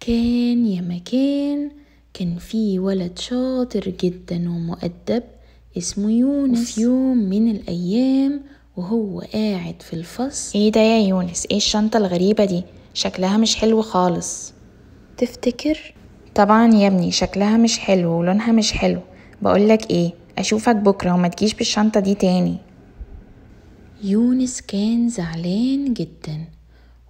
كان يا مكان كان في ولد شاطر جدا ومؤدب اسمه يونس. وفي يوم من الأيام وهو قاعد في الفصل. إيه ده يا يونس؟ إيه الشنطة الغريبة دي؟ شكلها مش حلو خالص. تفتكر؟ طبعا يا ابني شكلها مش حلو ولونها مش حلو. بقولك إيه أشوفك بكرة وما تجيش بالشنطة دي تاني. يونس كان زعلان جدا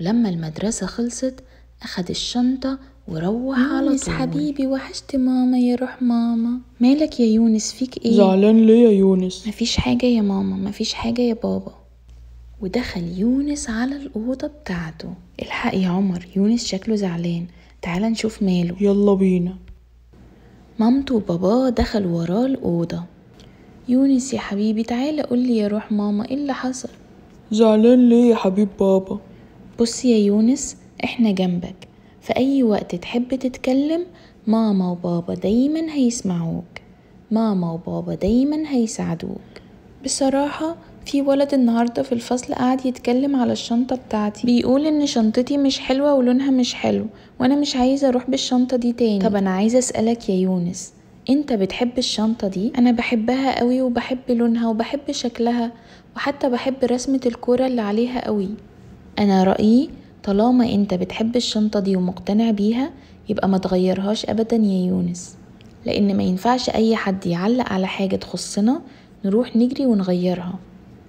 ولما المدرسة خلصت أخد الشنطة وروح على يونس طول. حبيبي وحشت ماما يا روح ماما. مالك يا يونس؟ فيك إيه؟ زعلان ليه يا يونس؟ مفيش حاجة يا ماما مفيش حاجة يا بابا. ودخل يونس على الأوضة بتاعته. الحق يا عمر يونس شكله زعلان. تعال نشوف ماله. يلا بينا. مامته وباباه دخلوا وراه الأوضة. يونس يا حبيبي تعالى قولي يا روح ماما إيه اللي حصل؟ زعلان ليه يا حبيب بابا؟ بص يا يونس إحنا جنبك. في أي وقت تحب تتكلم ماما وبابا دايما هيسمعوك. ماما وبابا دايما هيساعدوك. بصراحة في ولد النهاردة في الفصل قاعد يتكلم على الشنطة بتاعتي. بيقول إن شنطتي مش حلوة ولونها مش حلو وأنا مش عايزة أروح بالشنطة دي تاني. طب أنا عايزة أسألك يا يونس أنت بتحب الشنطة دي؟ أنا بحبها قوي وبحب لونها وبحب شكلها وحتى بحب رسمة الكرة اللي عليها قوي. أنا رأيي طالما انت بتحب الشنطة دي ومقتنع بيها يبقى ما تغيرهاش ابدا يا يونس. لأن ما ينفعش أي حد يعلق على حاجة تخصنا نروح نجري ونغيرها.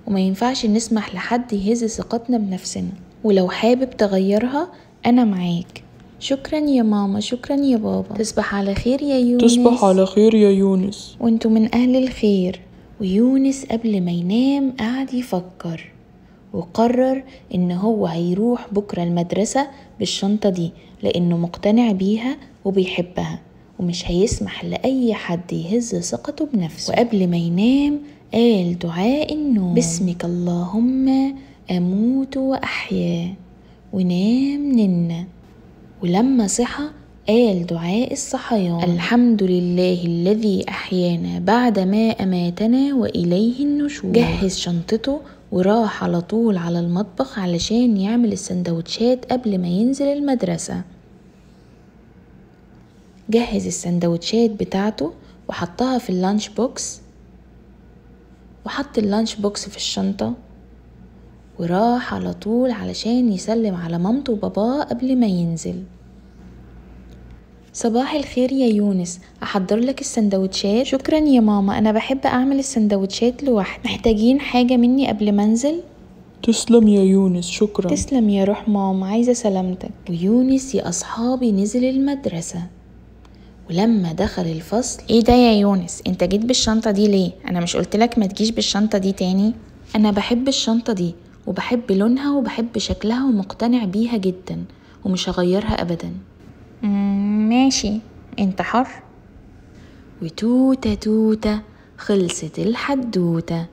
وما ينفعش نسمح لحد يهز ثقتنا بنفسنا. ولو حابب تغيرها أنا معاك. شكرا يا ماما شكرا يا بابا. تصبح على خير يا يونس. تصبح على خير يا يونس. وأنتوا من أهل الخير. ويونس قبل ما ينام قعد يفكر. وقرر إن هو هيروح بكرة المدرسة بالشنطة دي لأنه مقتنع بيها وبيحبها ومش هيسمح لأي حد يهز ثقته بنفسه. وقبل ما ينام قال دعاء النوم. باسمك اللهم أموت وأحيا ونام ننا ولما صحى قال دعاء الصحيان. الحمد لله الذي أحيانا بعد ما أماتنا وإليه النشور. جهز شنطته وراح على طول على المطبخ علشان يعمل السندوتشات قبل ما ينزل المدرسة. جهز السندوتشات بتاعته وحطها في ال lunch box. وحط ال lunch box في الشنطة. وراح على طول علشان يسلم على مامته وباباه قبل ما ينزل. صباح الخير يا يونس. أحضر لك السندوتشات. شكرا يا ماما. أنا بحب أعمل السندوتشات لوحدي. محتاجين حاجة مني قبل ما أنزل؟ تسلم يا يونس. شكرا. تسلم يا روح ماما. عايزة سلامتك. ويونس يا أصحابي نزل المدرسة. ولما دخل الفصل إيه ده يا يونس؟ أنت جيت بالشنطة دي ليه؟ أنا مش قلتلك ما تجيش بالشنطة دي تاني؟ أنا بحب الشنطة دي وبحب لونها وبحب شكلها ومقتنع بيها جدا ومش هغيرها ابدا. ماشي. انت حر. وتوتة توتة خلصت الحدوتة.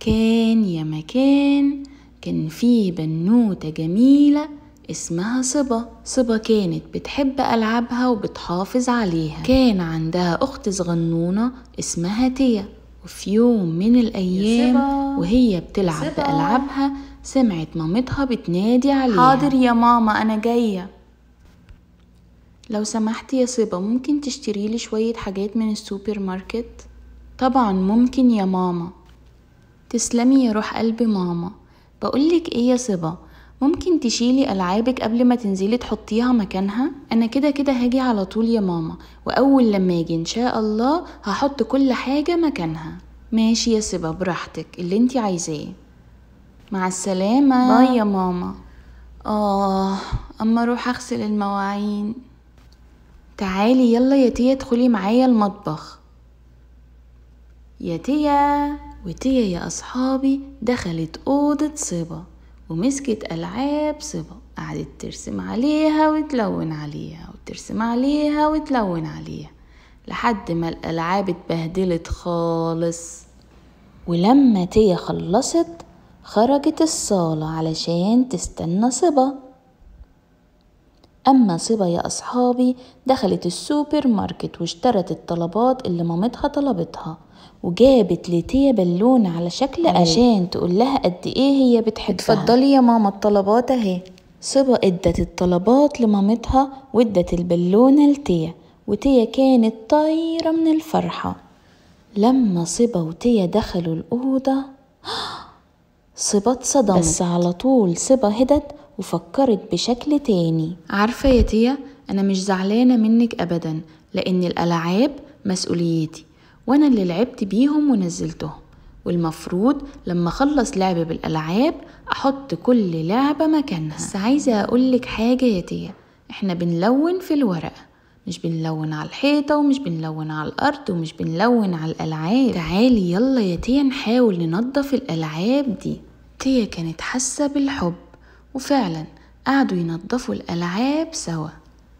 كان يا مكان كان في بنوتة جميلة اسمها صبا. صبا كانت بتحب ألعابها وبتحافظ عليها. كان عندها أخت صغنونة اسمها تيا. وفي يوم من الأيام وهي بتلعب. بألعابها سمعت مامتها بتنادي عليها. حاضر يا ماما أنا جاية. لو سمحت يا صبا ممكن تشتري لي شوية حاجات من السوبر ماركت؟ طبعا ممكن يا ماما. تسلمي يا روح قلب ماما. بقولك إيه يا صبا ممكن تشيلي ألعابك قبل ما تنزلي تحطيها مكانها؟ أنا كده كده هاجي على طول يا ماما وأول لما أجي إن شاء الله هحط كل حاجة مكانها. ماشي يا صبا براحتك. اللي انتي عايزاه. مع السلامة. bye يا ماما. آه أما أروح أغسل المواعين. تعالي يلا يا تيا ادخلي معايا المطبخ. يا تيا وتيا يا أصحابي دخلت أوضة صبا ومسكت ألعاب صبا. قعدت ترسم عليها وتلون عليها وترسم عليها وتلون عليها لحد ما الألعاب اتبهدلت خالص. ولما تيا خلصت خرجت الصالة علشان تستنى صبا. أما صبا يا أصحابي دخلت السوبر ماركت واشترت الطلبات اللي مامتها طلبتها وجابت لتيا بالونة على شكل عشان تقول لها قد إيه هي بتحبها. اتفضلي يا ماما الطلبات أهي. صبا إدت الطلبات لمامتها وإدت البالونة لتيا وتيا كانت طايرة من الفرحة. لما صبا وتيا دخلوا الأوضة صبا اتصدمت. بس على طول. صبا هدت وفكرت بشكل تاني. عارفة يا تيا أنا مش زعلانة منك أبدا لأن الألعاب مسؤوليتي وأنا اللي لعبت بيهم ونزلتهم. والمفروض لما أخلص لعب بالألعاب أحط كل لعبة مكانها. بس عايزة أقولك حاجة يا تيا إحنا بنلون في الورقة مش بنلون على الحيطة ومش بنلون على الأرض ومش بنلون على الألعاب. تعالي يلا يا تيا نحاول ننظف الألعاب دي. تيا كانت حاسة بالحب. وفعلا قعدوا ينظفوا الألعاب سوا.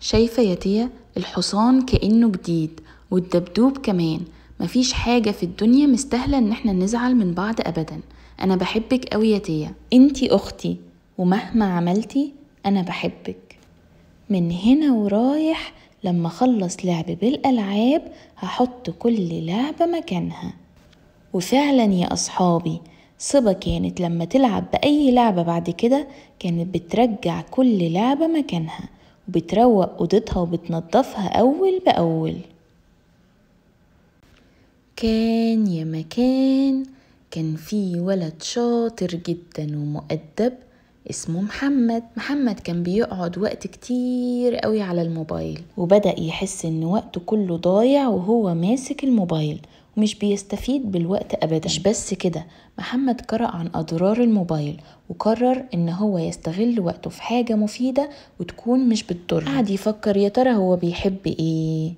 شايفة يا تيا؟ الحصان كأنه جديد والدبدوب كمان. مفيش حاجة في الدنيا مستاهلة إن إحنا نزعل من بعض ابدا. أنا بحبك قوي يا تيا. أنتي أختي ومهما عملتي أنا بحبك. من هنا ورايح لما أخلص لعب بالألعاب هحط كل لعبة مكانها. وفعلا يا أصحابي صبا كانت لما تلعب بأي لعبة بعد كده كانت بترجع كل لعبة مكانها وبتروق أوضتها وبتنضفها أول بأول. كان يا مكان كان في ولد شاطر جدا ومؤدب اسمه محمد. محمد كان بيقعد وقت كتير قوي على الموبايل. وبدأ يحس إن وقته كله ضايع وهو ماسك الموبايل. ومش بيستفيد بالوقت ابدا. مش بس كده محمد قرأ عن أضرار الموبايل وقرر إن هو يستغل وقته في حاجة مفيدة وتكون مش بتضر. قعد يفكر يا ترى هو بيحب إيه؟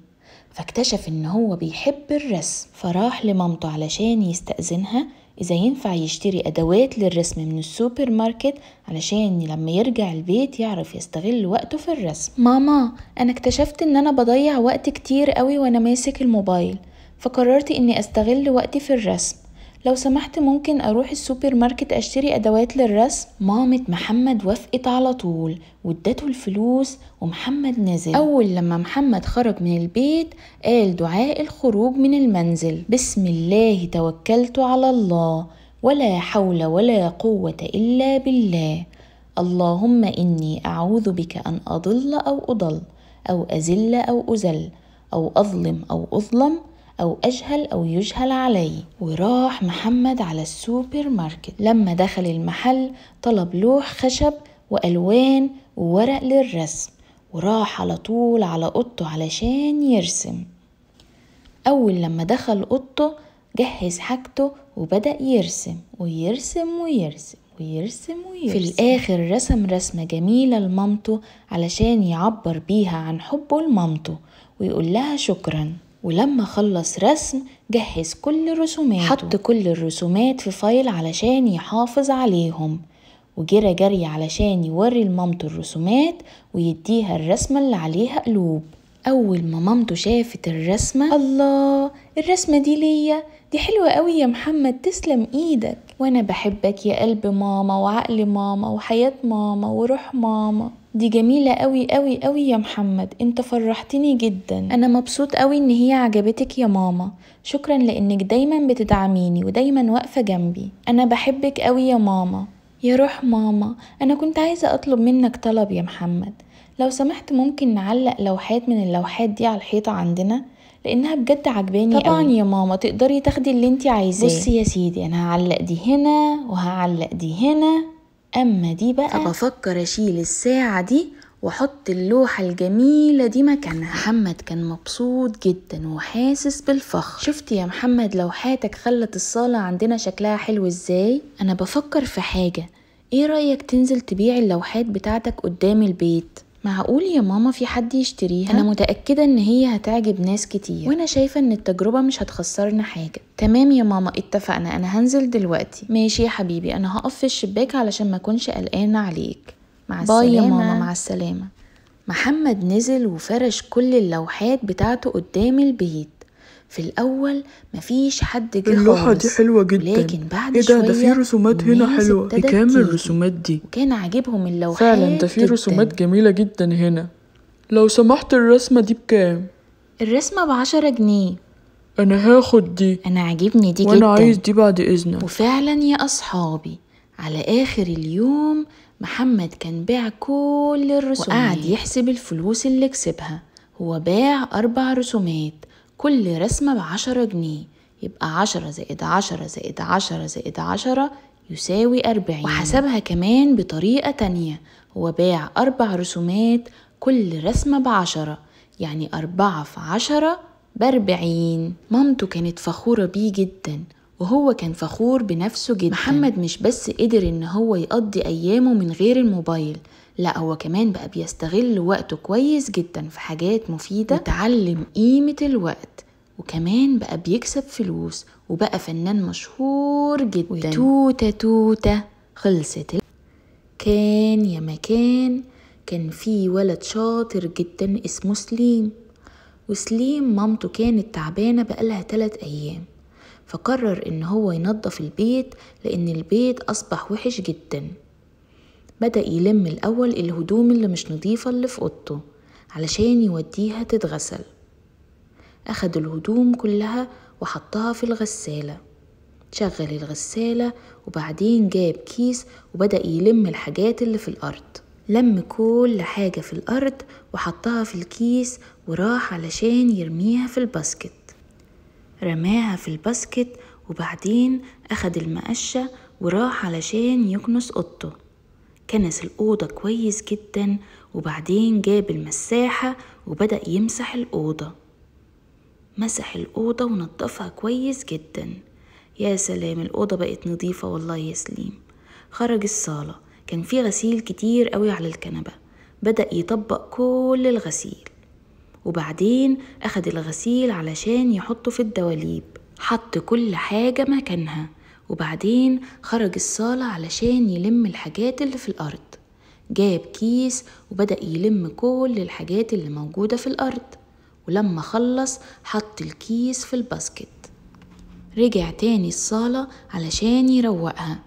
فاكتشف إن هو بيحب الرسم. فراح لمامته علشان يستأذنها إذا ينفع يشتري أدوات للرسم من السوبر ماركت علشان لما يرجع البيت يعرف يستغل وقته في الرسم. ماما أنا اكتشفت إن أنا بضيع وقت كتير قوي وأنا ماسك الموبايل. فقررت إني أستغل وقتي في الرسم. لو سمحت ممكن أروح السوبر ماركت أشتري أدوات للرسم. مامة محمد وافقت على طول. وادته الفلوس ومحمد نزل. أول لما محمد خرج من البيت قال دعاء الخروج من المنزل. بسم الله توكلت على الله. ولا حول ولا قوة إلا بالله. اللهم إني أعوذ بك أن أضل أو أضل أو أزل أو أزل أو أظلم أو أظلم أو أجهل أو يجهل علي. وراح محمد على السوبر ماركت. لما دخل المحل طلب لوح خشب وألوان وورق للرسم. وراح على طول على أوضته علشان يرسم. أول لما دخل أوضته جهز حاجته وبدأ يرسم. ويرسم ويرسم ويرسم ويرسم. في الآخر رسم رسمة جميلة لمامته علشان يعبر بيها عن حبه لمامته ويقول لها شكرا. ولما خلص رسم جهز كل رسوماته. حط كل الرسومات في فايل علشان يحافظ عليهم. وجرى جري علشان يوري لمامته الرسومات ويديها الرسمة اللي عليها قلوب. أول ما مامته شافت الرسمة الله الرسمة دي ليا دي حلوة قوي يا محمد تسلم إيدك. وأنا بحبك يا قلب ماما وعقل ماما وحياة ماما وروح ماما. دي جميلة قوي قوي قوي يا محمد. أنت فرحتني جدا. أنا مبسوط قوي إن هي عجبتك يا ماما. شكرا لإنك دايما بتدعميني ودايما واقفة جنبي. أنا بحبك قوي يا ماما. يا روح ماما. أنا كنت عايزة أطلب منك طلب يا محمد. لو سمحت ممكن نعلق لوحات من اللوحات دي على الحيطة عندنا؟ لأنها بجد عجباني طبعا قوي. يا ماما. تقدري تاخدي اللي انت عايزاه. بصي يا سيدي أنا هعلق دي هنا وهعلق دي هنا. أما دي بقى فبفكر أشيل الساعة دي وأحط اللوحة الجميلة دي مكانها. محمد كان مبسوط جدا وحاسس بالفخر. شفت يا محمد لوحاتك خلت الصالة عندنا شكلها حلو إزاي؟ أنا بفكر في حاجة. إيه رأيك تنزل تبيع اللوحات بتاعتك قدام البيت؟ معقول يا ماما في حد يشتريها؟ أنا متأكدة إن هي هتعجب ناس كتير. وأنا شايفة إن التجربة مش هتخسرنا حاجة. تمام يا ماما اتفقنا. أنا هنزل دلوقتي. ماشي يا حبيبي. أنا هقف في الشباك علشان ما أكونش قلقانة عليك. مع باي السلامة. يا ماما، مع السلامة. محمد نزل وفرش كل اللوحات بتاعته قدام البيت. في الأول مفيش حد جه اللوحة دي حلوة جدا. لكن بعد إيه ده؟ ده في رسومات هنا حلوة. دي ابتدت كام تيجي. الرسومات دي؟ وكان عاجبهم اللوحات فعلا ده في. رسومات جميلة جدا هنا. لو سمحت الرسمة دي بكام؟ الرسمة بعشرة جنيه. أنا هاخد دي. أنا عاجبني دي وأنا جدا. عايز دي بعد إذنك. وفعلا يا أصحابي على آخر اليوم محمد كان باع كل الرسومات. وقعد يحسب الفلوس اللي كسبها. هو باع أربع رسومات. كل رسمة بعشرة جنيه. يبقى عشرة زائد عشرة زائد عشرة زائد عشرة يساوي أربعين. وحسبها كمان بطريقة تانية. هو باع أربع رسومات كل رسمة بعشرة. يعني أربعة في عشرة بأربعين. مامته كانت فخورة بيه جدا وهو كان فخور بنفسه جدا. محمد مش بس قدر إن هو يقضي أيامه من غير الموبايل. لا هو كمان بقى بيستغل وقته كويس جدا في حاجات مفيدة. وتعلم قيمة الوقت وكمان بقى بيكسب فلوس وبقى فنان مشهور جدا. وتوتة توتة خلصت كان يا مكان كان في ولد شاطر جدا اسمه سليم. وسليم مامته كانت تعبانة بقالها تلات أيام. فقرر إن هو ينظف البيت لأن البيت أصبح وحش جدا. بدأ يلم الأول الهدوم اللي مش نظيفة اللي في أوضته علشان يوديها تتغسل. أخد الهدوم كلها وحطها في الغسالة. شغل الغسالة وبعدين جاب كيس وبدأ يلم الحاجات اللي في الأرض. لم كل حاجة في الأرض وحطها في الكيس وراح علشان يرميها في ال basket. رماها في ال basket وبعدين أخد المقشة وراح علشان يكنس أوضته. كنس الأوضة كويس جدا وبعدين جاب المساحة وبدأ يمسح الأوضة. مسح الأوضة ونضفها كويس جدا. يا سلام الأوضة بقت نظيفة والله يا سليم. خرج الصالة. كان في غسيل كتير قوي على الكنبة. بدأ يطبق كل الغسيل. وبعدين أخد الغسيل علشان يحطه في الدواليب. حط كل حاجة مكانها. وبعدين خرج الصالة علشان يلم الحاجات اللي في الأرض. جاب كيس وبدأ يلم كل الحاجات اللي موجودة في الأرض. ولما خلص حط الكيس في ال basket. رجع تاني الصالة علشان يروقها.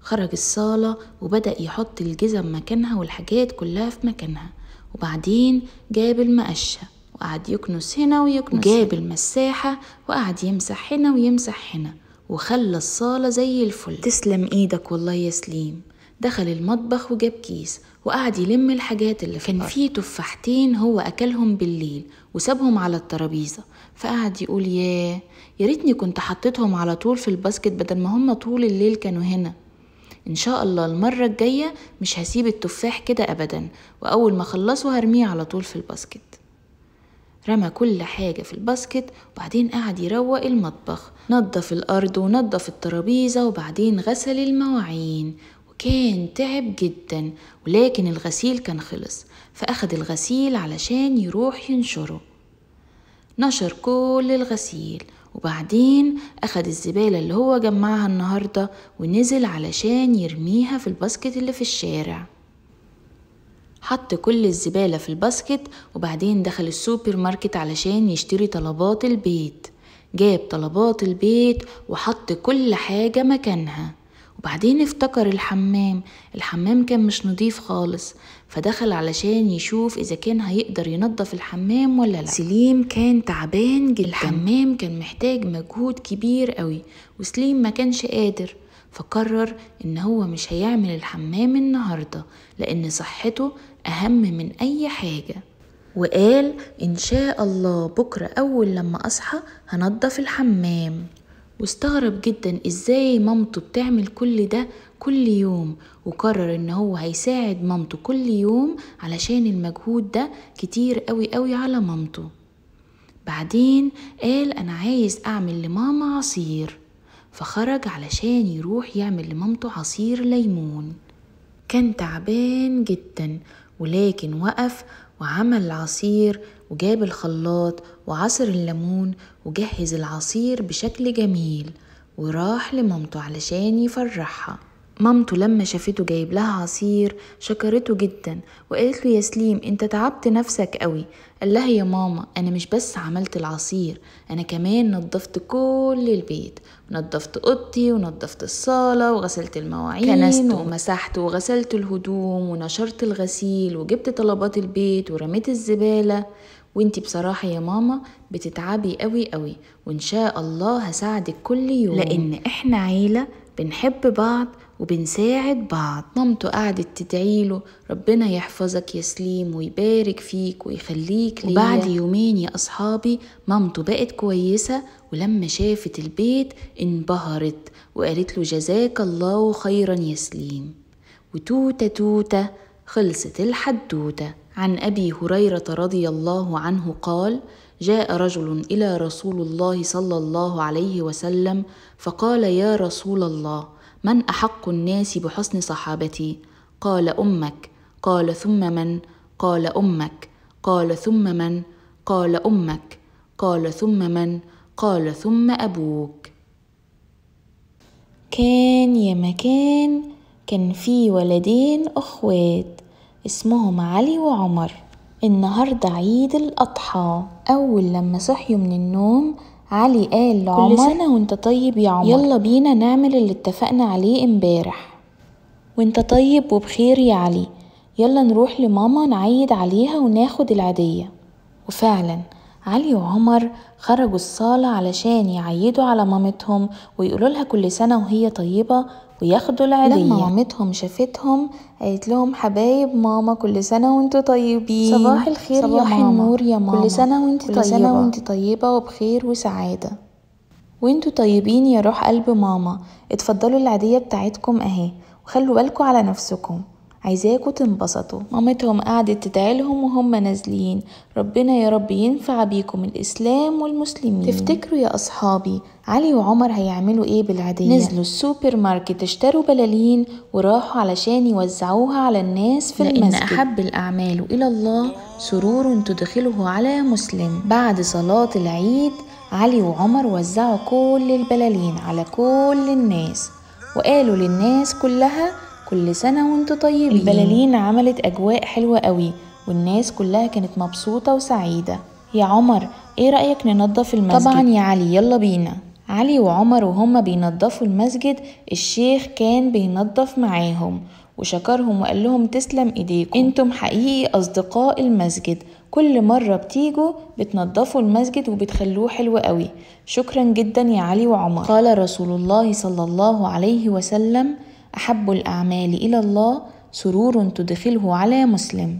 خرج الصالة وبدأ يحط الجزم مكانها والحاجات كلها في مكانها. وبعدين جاب المقشة. وقعد يكنس هنا ويكنس وجاب المساحة وقعد يمسح هنا ويمسح هنا وخلى الصالة زي الفل. تسلم إيدك والله يا سليم. دخل المطبخ وجاب كيس وقعد يلم الحاجات اللي كان فيه تفاحتين هو أكلهم بالليل وسابهم على الترابيزة. فقعد يقول ياه يا ريتني كنت حطيتهم على طول في ال basket بدل ما هم طول الليل كانوا هنا. إن شاء الله المرة الجاية مش هسيب التفاح كده ابدا وأول ما أخلصه هرميه على طول في ال basket. رمى كل حاجة في ال basket وبعدين قعد يروق المطبخ. نظف الأرض ونظف الترابيزة وبعدين غسل المواعين. وكان تعب جدا ولكن الغسيل كان خلص. فأخد الغسيل علشان يروح ينشره. نشر كل الغسيل. وبعدين أخد الزبالة اللي هو جمعها النهاردة ونزل علشان يرميها في ال basket اللي في الشارع. حط كل الزبالة في ال basket وبعدين دخل السوبر ماركت علشان يشتري طلبات البيت. جاب طلبات البيت وحط كل حاجة مكانها. وبعدين افتكر الحمام. الحمام كان مش نضيف خالص فدخل علشان يشوف إذا كان هيقدر ينظف الحمام ولا لأ. سليم كان تعبان جدا. الحمام كان محتاج مجهود كبير قوي وسليم ما كانش قادر. فقرر إن هو مش هيعمل الحمام النهاردة لأن صحته أهم من أي حاجة. وقال إن شاء الله بكرة أول لما أصحى هنضف الحمام. واستغرب جدا إزاي مامته بتعمل كل ده كل يوم وقرر إن هو هيساعد مامته كل يوم علشان المجهود ده كتير قوي قوي على مامته. بعدين قال أنا عايز أعمل لماما عصير. فخرج علشان يروح يعمل لمامته عصير ليمون. كان تعبان جدا ولكن وقف وعمل العصير وجاب الخلاط وعصر الليمون وجهز العصير بشكل جميل وراح لمامته علشان يفرحها. مامته لما شافته جايب لها عصير شكرته جدا وقالت له يا سليم أنت تعبت نفسك قوي قال لها يا ماما أنا مش بس عملت العصير أنا كمان نظفت كل البيت نظفت أوضتي ونظفت الصالة وغسلت المواعين كنست ومسحت وغسلت الهدوم ونشرت الغسيل وجبت طلبات البيت ورميت الزبالة. وانتي بصراحة يا ماما بتتعبي قوي قوي وإن شاء الله هساعدك كل يوم. لأن إحنا عيلة بنحب بعض وبنساعد بعض. مامته قعدت تدعيله ربنا يحفظك يا سليم ويبارك فيك ويخليك ليا. وبعد يومين يا أصحابي مامته بقت كويسة ولما شافت البيت انبهرت وقالت له جزاك الله خيرا يا سليم. وتوتة توتة خلصت الحدوتة. عن أبي هريرة رضي الله عنه قال جاء رجل إلى رسول الله صلى الله عليه وسلم فقال يا رسول الله من أحق الناس بحسن صحابتي؟ قال أمك. قال ثم من؟ قال أمك. قال ثم من؟ قال أمك. قال ثم من؟ قال ثم أبوك. كان يا مكان كان في ولدين أخوات اسمهم علي وعمر. النهاردة عيد الأضحى. أول لما صحيوا من النوم علي قال لعمر كل سنة وانت طيب يا عمر. يلا بينا نعمل اللي اتفقنا عليه امبارح. وانت طيب وبخير يا علي. يلا نروح لماما نعيد عليها وناخد العيدية. وفعلا علي وعمر خرجوا الصالة علشان يعيدوا على مامتهم ويقولوا لها كل سنة وهي طيبة وياخدوا العيدية لما مامتهم شافتهم قالت لهم حبايب ماما كل سنة وانتوا طيبين. صباح الخير صباح يا ماما. النور يا ماما. كل سنة وانت كل طيبة. سنة وانت طيبة وبخير وسعادة. وأنتوا طيبين يا روح قلب ماما. اتفضلوا العيدية بتاعتكم أهي وخلوا بالكم على نفسكم. عايزاكوا تنبسطوا. مامتهم قعدت تدعيلهم وهم نازلين. ربنا يا رب ينفع بيكم الإسلام والمسلمين. تفتكروا يا أصحابي علي وعمر هيعملوا إيه بالعيدية؟ نزلوا السوبر ماركت اشتروا بلالين وراحوا علشان يوزعوها على الناس في لأن المسجد. أحب الأعمال إلى الله سرور تدخله على مسلم. بعد صلاة العيد علي وعمر وزعوا كل البلالين على كل الناس وقالوا للناس كلها كل سنة وانتوا طيبين. البلالين عملت أجواء حلوة قوي والناس كلها كانت مبسوطة وسعيدة. يا عمر إيه رأيك ننظف المسجد؟ طبعا يا علي يلا بينا. علي وعمر وهما بينظفوا المسجد الشيخ كان بينظف معاهم. وشكرهم وقال لهم تسلم إيديكم. أنتم حقيقي أصدقاء المسجد. كل مرة بتيجوا بتنظفوا المسجد وبتخلوه حلو قوي. شكرا جدا يا علي وعمر. قال رسول الله صلى الله عليه وسلم أحب الأعمال إلى الله سرور تدخله على مسلم.